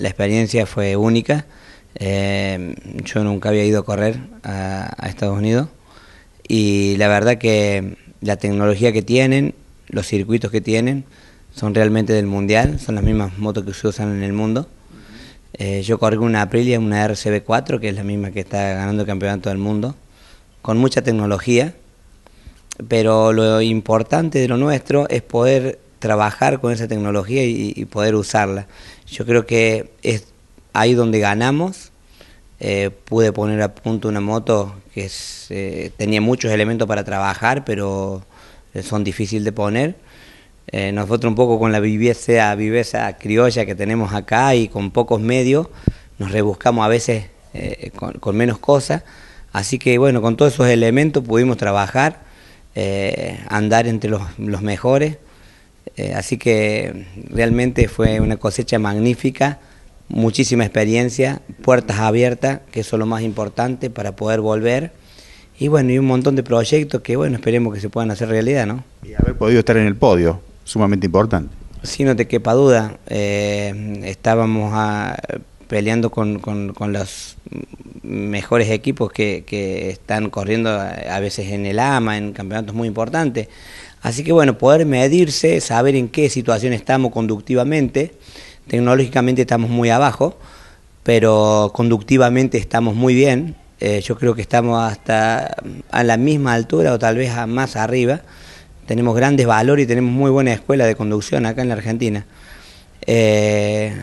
la experiencia fue única. Eh, yo nunca había ido a correr a, Estados Unidos y la verdad que la tecnología que tienen, los circuitos que tienen, son realmente del mundial, son las mismas motos que se usan en el mundo. Eh, yo corrí una Aprilia, una RCB4, que es la misma que está ganando el campeonato del mundo, con mucha tecnología, pero lo importante de lo nuestro es poder trabajar con esa tecnología y, poder usarla. Yo creo que es ahí donde ganamos. Eh, pude poner a punto una moto que eh, tenía muchos elementos para trabajar, pero son difíciles de poner. Eh, nosotros un poco con la viveza, viveza criolla que tenemos acá y con pocos medios, nos rebuscamos a veces con, menos cosas. Así que bueno, con todos esos elementos pudimos trabajar, andar entre los mejores. Eh, así que realmente fue una cosecha magnífica, muchísima experiencia, puertas abiertas, que eso es lo más importante para poder volver. Y bueno, y un montón de proyectos que bueno, esperemos que se puedan hacer realidad, ¿no? Y haber podido estar en el podio, sumamente importante. Sí, no te quepa duda. Eh, estábamos ah, peleando con, los mejores equipos que, que están corriendo a veces en el AMA, en campeonatos muy importantes. Así que bueno, poder medirse, saber en qué situación estamos conductivamente, tecnológicamente estamos muy abajo, pero conductivamente estamos muy bien, eh, yo creo que estamos hasta a la misma altura o tal vez más arriba, tenemos grandes valores y tenemos muy buena escuela de conducción acá en la Argentina. Eh,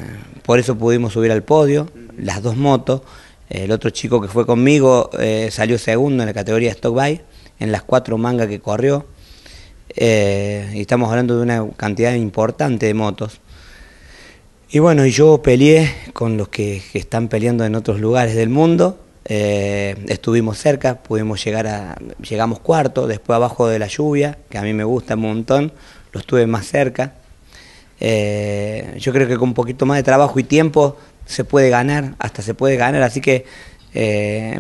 por eso pudimos subir al podio, las dos motos, el otro chico que fue conmigo eh, salió segundo en la categoría Stock Bike, en las cuatro mangas que corrió. Eh, y estamos hablando de una cantidad importante de motos. Y bueno, yo peleé con los que, están peleando en otros lugares del mundo. Eh, estuvimos cerca, pudimos llegar a, llegamos cuarto, después abajo de la lluvia, que a mí me gusta un montón, lo estuve más cerca. Eh, yo creo que con un poquito más de trabajo y tiempo se puede ganar, hasta se puede ganar, así que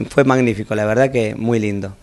fue magnífico, la verdad que muy lindo.